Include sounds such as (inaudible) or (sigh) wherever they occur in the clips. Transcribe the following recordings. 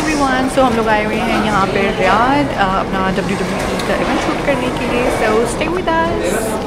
Everyone so हम लोग आए हुए हैं यहाँ पे रियाद अपना डब्ल्यू डब्ल्यू e का इवेंट शूट करने के लिए. So stay with us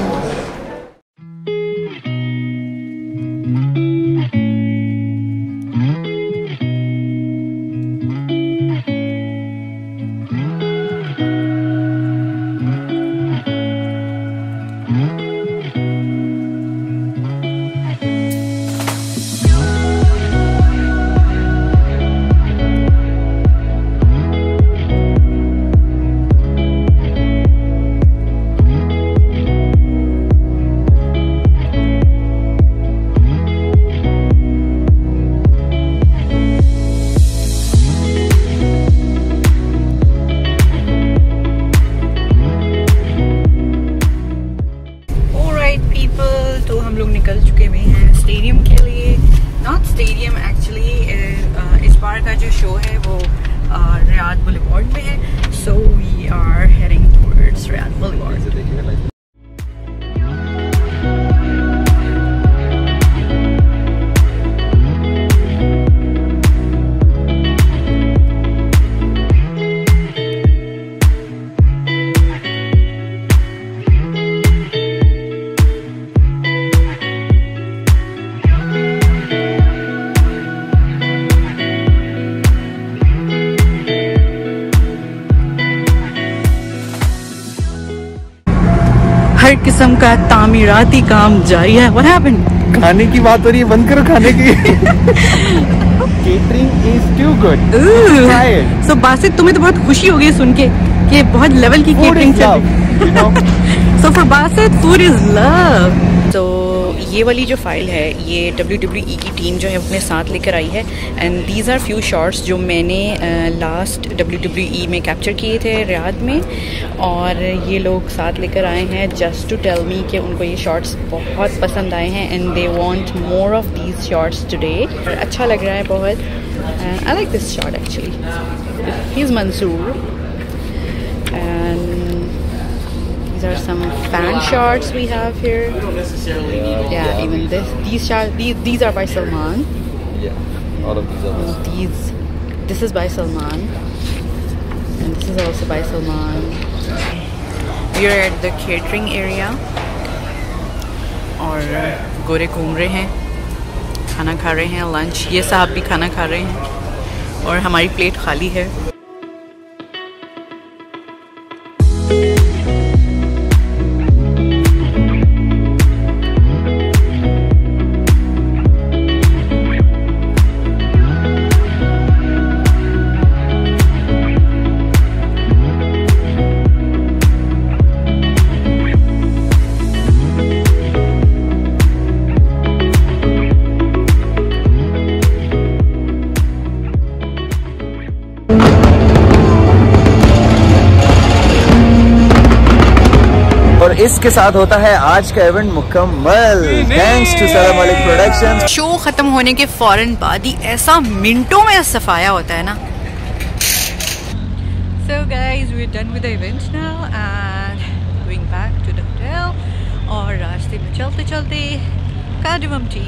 Riyadh Boulevard so we are heading towards Riyadh Boulevard. हर किस्म का तामीराती काम जारी है। व्हाट हैपेंड खाने की बात हो रही है बंद करो खाने की। Catering is too good so Basit तुम्हें तो बहुत खुशी होगी सुन के कि बहुत लेवल की केटरिंग चल रही so for (laughs) Basit food is love तो ये वाली जो फ़ाइल है, ये डब्ल्यू डब्ल्यू ई की टीम जो है अपने साथ लेकर आई है। And these are few shots जो मैंने लास्ट डब्ल्यू डब्ल्यू ई में कैप्चर किए थे रियाद में। और ये लोग साथ लेकर आए हैं जस्ट टू टेल मी कि उनको ये शॉट्स बहुत पसंद आए हैं and they want more of these shots today अच्छा लग रहा है बहुत। I like this shot actually he is Mansoor These are some fan shots we have here. Yeah, even this. These shots. These these are by Salman. Yeah, all of these are. These. This is by Salman, and this is also by Salman. We are at the catering area, और गोरे घूम रहे हैं खाना खा रहे हैं lunch ये साहब भी खाना खा रहे हैं और हमारी प्लेट खाली है इसके साथ होता है आज का इवेंट मुकम्मल। थैंक्स टू सलाम मलिक प्रोडक्शन शो खत्म होने के फ़ौरन बाद ही ऐसा मिनटों में सफाया होता है ना। So guys, we're done with the event now and going back to the hotel और रास्ते में चलते चलते कार्डमम टी